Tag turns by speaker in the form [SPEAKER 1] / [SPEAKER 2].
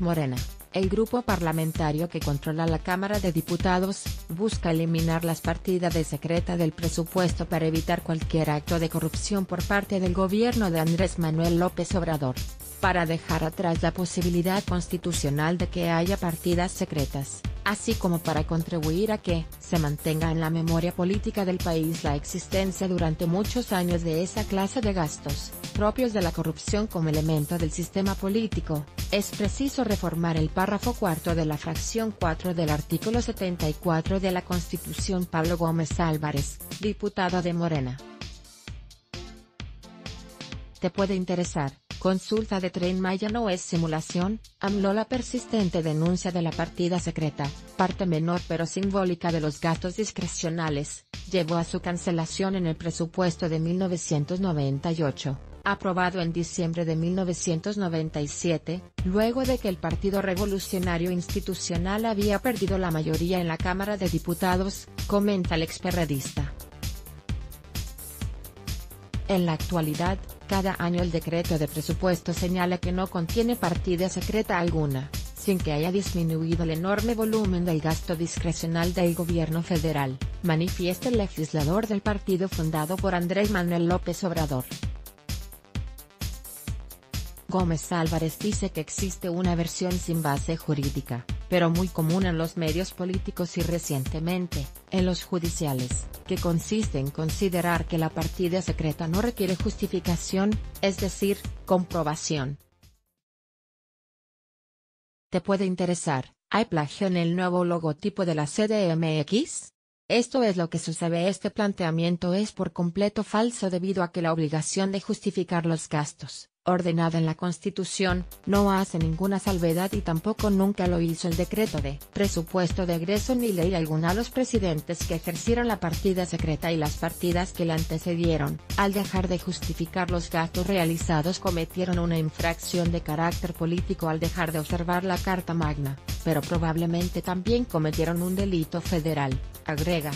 [SPEAKER 1] Morena, el grupo parlamentario que controla la Cámara de Diputados, busca eliminar las partidas de secreta del presupuesto para evitar cualquier acto de corrupción por parte del gobierno de Andrés Manuel López Obrador para dejar atrás la posibilidad constitucional de que haya partidas secretas, así como para contribuir a que se mantenga en la memoria política del país la existencia durante muchos años de esa clase de gastos, propios de la corrupción como elemento del sistema político, es preciso reformar el párrafo cuarto de la fracción 4 del artículo 74 de la Constitución Pablo Gómez Álvarez, diputado de Morena. Te puede interesar. Consulta de Tren Maya no es simulación, AMLO la persistente denuncia de la partida secreta, parte menor pero simbólica de los gastos discrecionales, llevó a su cancelación en el presupuesto de 1998, aprobado en diciembre de 1997, luego de que el Partido Revolucionario Institucional había perdido la mayoría en la Cámara de Diputados, comenta el experredista. En la actualidad, cada año el decreto de presupuesto señala que no contiene partida secreta alguna, sin que haya disminuido el enorme volumen del gasto discrecional del gobierno federal, manifiesta el legislador del partido fundado por Andrés Manuel López Obrador. Gómez Álvarez dice que existe una versión sin base jurídica, pero muy común en los medios políticos y recientemente, en los judiciales, que consiste en considerar que la partida secreta no requiere justificación, es decir, comprobación. ¿Te puede interesar, hay plagio en el nuevo logotipo de la CDMX? Esto es lo que sucede. Este planteamiento es por completo falso debido a que la obligación de justificar los gastos, ordenada en la Constitución, no hace ninguna salvedad y tampoco nunca lo hizo el decreto de presupuesto de egreso ni ley alguna a los presidentes que ejercieron la partida secreta y las partidas que la antecedieron, al dejar de justificar los gastos realizados cometieron una infracción de carácter político al dejar de observar la Carta Magna, pero probablemente también cometieron un delito federal agrega.